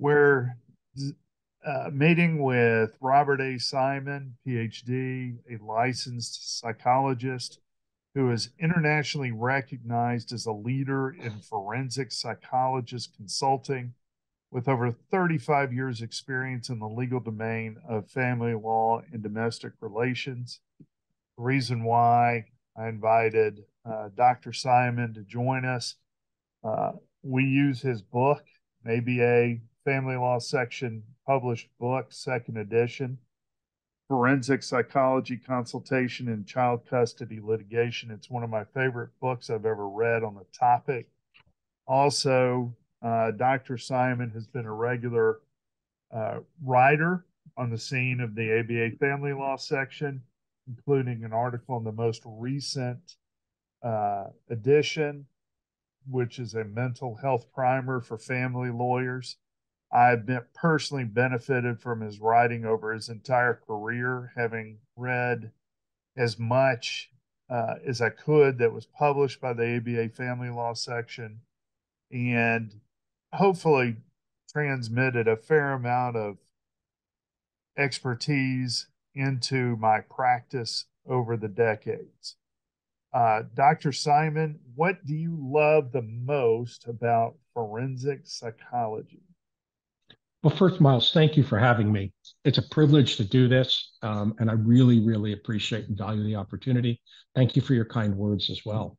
We're uh, meeting with Robert A. Simon, PhD, a licensed psychologist who is internationally recognized as a leader in forensic psychologist consulting with over 35 years experience in the legal domain of family law and domestic relations. The reason why I invited uh, Dr. Simon to join us, uh, we use his book, ABA Family Law Section published book, second edition, Forensic Psychology Consultation in Child Custody Litigation. It's one of my favorite books I've ever read on the topic. Also, uh, Dr. Simon has been a regular uh, writer on the scene of the ABA family law section, including an article in the most recent uh, edition, which is a mental health primer for family lawyers. I've been personally benefited from his writing over his entire career, having read as much uh, as I could that was published by the ABA family law section and hopefully transmitted a fair amount of expertise into my practice over the decades. Uh, Dr. Simon, what do you love the most about forensic psychology? Well, first, Miles, thank you for having me. It's a privilege to do this, um, and I really, really appreciate and value the opportunity. Thank you for your kind words as well.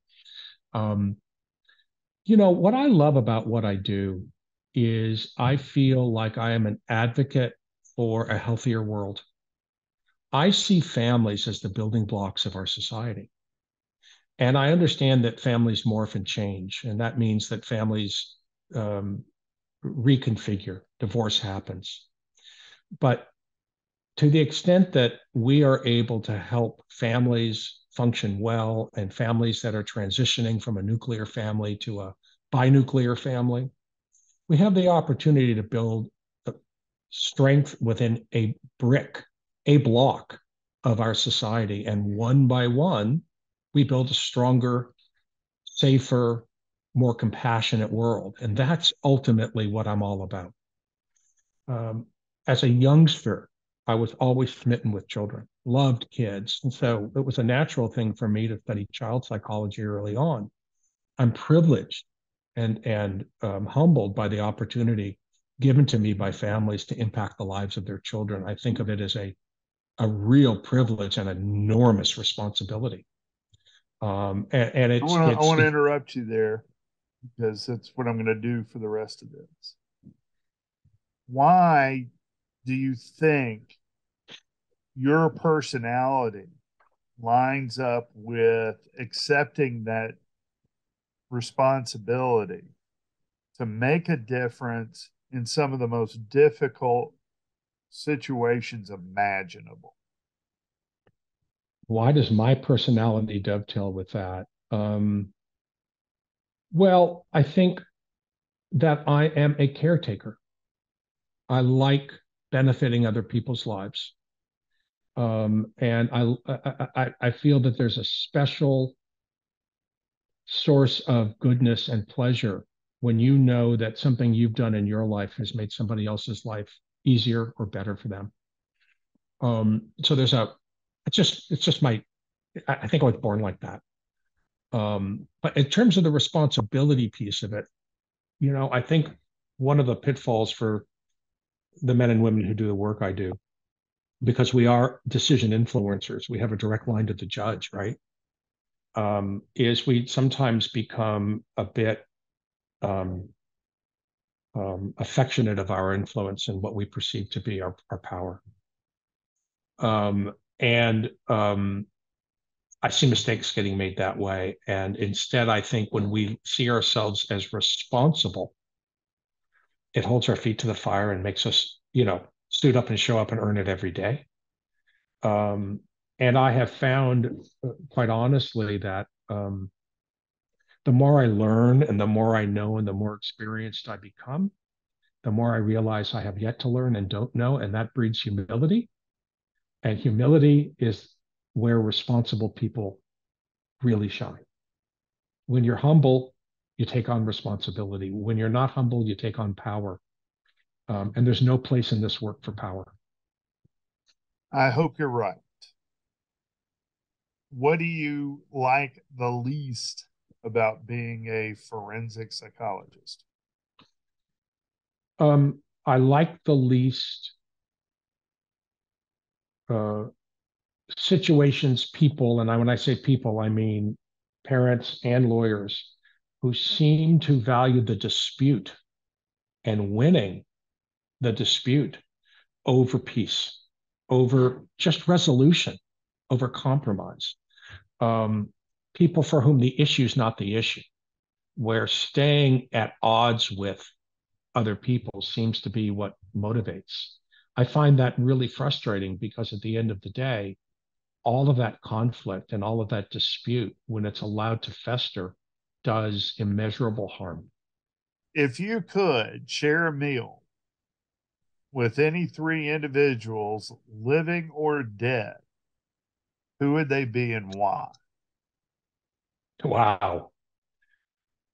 Um, you know, what I love about what I do is I feel like I am an advocate for a healthier world. I see families as the building blocks of our society. And I understand that families morph and change, and that means that families um, reconfigure, divorce happens. But to the extent that we are able to help families function well and families that are transitioning from a nuclear family to a binuclear family, we have the opportunity to build strength within a brick, a block of our society. And one by one, we build a stronger, safer, more compassionate world. And that's ultimately what I'm all about. Um, as a youngster, I was always smitten with children, loved kids. And so it was a natural thing for me to study child psychology early on. I'm privileged and and um, humbled by the opportunity given to me by families to impact the lives of their children. I think of it as a a real privilege and enormous responsibility. Um, and, and it's, I want to interrupt you there because that's what I'm going to do for the rest of this. Why do you think your personality lines up with accepting that responsibility to make a difference in some of the most difficult situations imaginable. Why does my personality dovetail with that? Um, well, I think that I am a caretaker. I like benefiting other people's lives. Um, and I, I, I feel that there's a special source of goodness and pleasure when you know that something you've done in your life has made somebody else's life easier or better for them. Um, so there's a, it's just, it's just my, I think I was born like that. Um, but in terms of the responsibility piece of it, you know, I think one of the pitfalls for the men and women who do the work I do, because we are decision influencers, we have a direct line to the judge, right? um, is we sometimes become a bit um, um, affectionate of our influence and what we perceive to be our, our power. Um, and um, I see mistakes getting made that way. And instead, I think when we see ourselves as responsible, it holds our feet to the fire and makes us, you know, suit up and show up and earn it every day. Um, and I have found, uh, quite honestly, that um, the more I learn and the more I know and the more experienced I become, the more I realize I have yet to learn and don't know. And that breeds humility. And humility is where responsible people really shine. When you're humble, you take on responsibility. When you're not humble, you take on power. Um, and there's no place in this work for power. I hope you're right. What do you like the least about being a forensic psychologist? Um, I like the least uh, situations, people, and I, when I say people, I mean parents and lawyers who seem to value the dispute and winning the dispute over peace, over just resolution, over compromise. Um, people for whom the issue is not the issue, where staying at odds with other people seems to be what motivates. I find that really frustrating because at the end of the day, all of that conflict and all of that dispute, when it's allowed to fester, does immeasurable harm. If you could share a meal with any three individuals, living or dead, who would they be and why? Wow.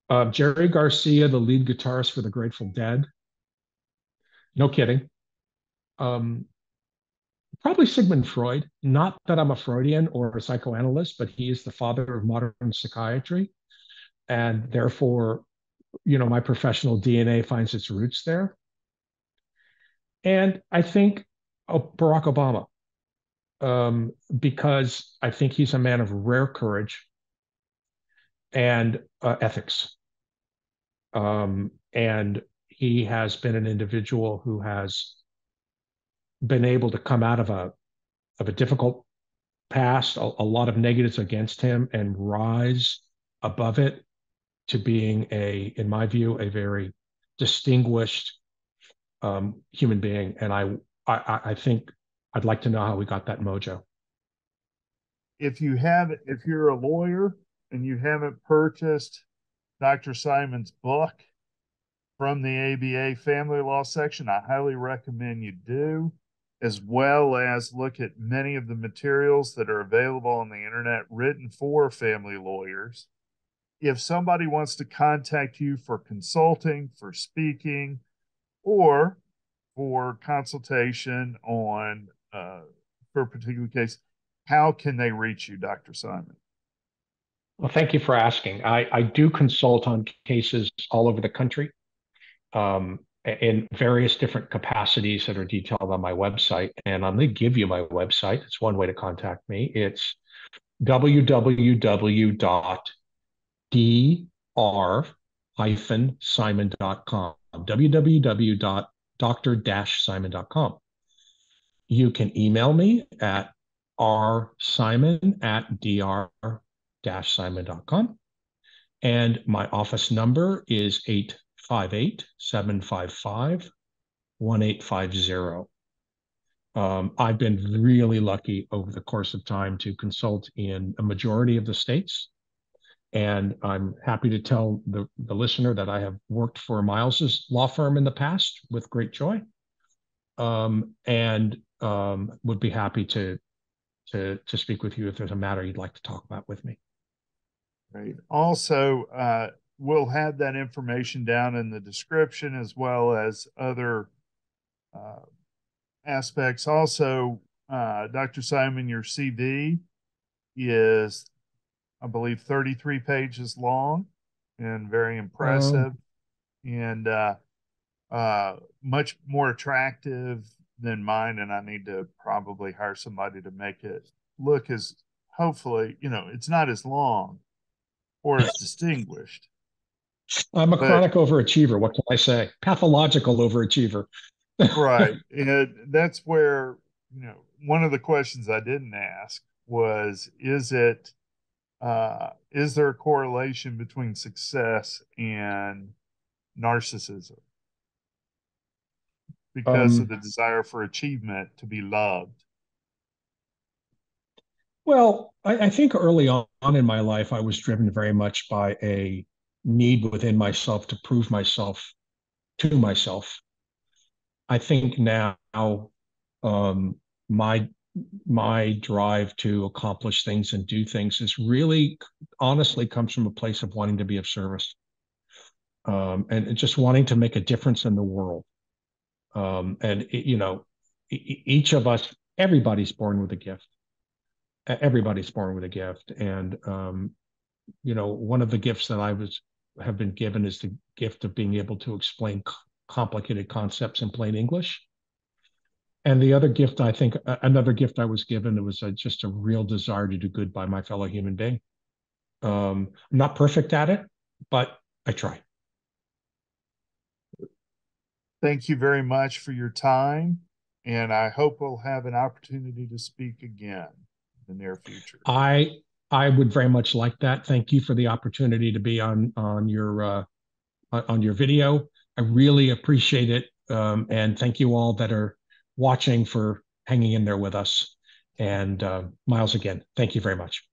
Uh, Jerry Garcia, the lead guitarist for the Grateful Dead. No kidding. Um, probably Sigmund Freud. Not that I'm a Freudian or a psychoanalyst, but he is the father of modern psychiatry. And therefore, you know, my professional DNA finds its roots there. And I think oh, Barack Obama, um, because I think he's a man of rare courage and uh, ethics. Um, and he has been an individual who has been able to come out of a of a difficult past, a, a lot of negatives against him, and rise above it to being a, in my view, a very distinguished um, human being. And I, I, I think I'd like to know how we got that mojo. If you have, if you're a lawyer and you haven't purchased Dr. Simon's book from the ABA family law section, I highly recommend you do as well as look at many of the materials that are available on the internet written for family lawyers. If somebody wants to contact you for consulting, for speaking, or for consultation on uh, for a particular case, how can they reach you, Dr. Simon? Well, thank you for asking. I, I do consult on cases all over the country. Um, in various different capacities that are detailed on my website. And I'm going to give you my website. It's one way to contact me. It's www.dr-simon.com. www.dr-simon.com. You can email me at rsimon at dr-simon.com. And my office number is 8 858 755 1850. Um, I've been really lucky over the course of time to consult in a majority of the states. And I'm happy to tell the, the listener that I have worked for Miles's law firm in the past with great joy. Um, and um, would be happy to, to, to speak with you if there's a matter you'd like to talk about with me. Great. Also, uh, we'll have that information down in the description as well as other uh, aspects. Also, uh, Dr. Simon, your CV is, I believe, 33 pages long and very impressive and uh, uh, much more attractive than mine. And I need to probably hire somebody to make it look as hopefully, you know, it's not as long or as distinguished I'm a but, chronic overachiever. What can I say? Pathological overachiever. right. And that's where, you know, one of the questions I didn't ask was is it uh is there a correlation between success and narcissism? Because um, of the desire for achievement to be loved. Well, I, I think early on in my life, I was driven very much by a need within myself to prove myself to myself. I think now um, my my drive to accomplish things and do things is really honestly comes from a place of wanting to be of service um, and just wanting to make a difference in the world. Um, and it, you know, each of us, everybody's born with a gift. Everybody's born with a gift, and um, you know, one of the gifts that I was have been given is the gift of being able to explain complicated concepts in plain English. And the other gift, I think, another gift I was given, it was a, just a real desire to do good by my fellow human being. Um, I'm not perfect at it, but I try. Thank you very much for your time, and I hope we'll have an opportunity to speak again in the near future. I I would very much like that. Thank you for the opportunity to be on on your uh, on your video. I really appreciate it, um, and thank you all that are watching for hanging in there with us. And uh, Miles, again, thank you very much.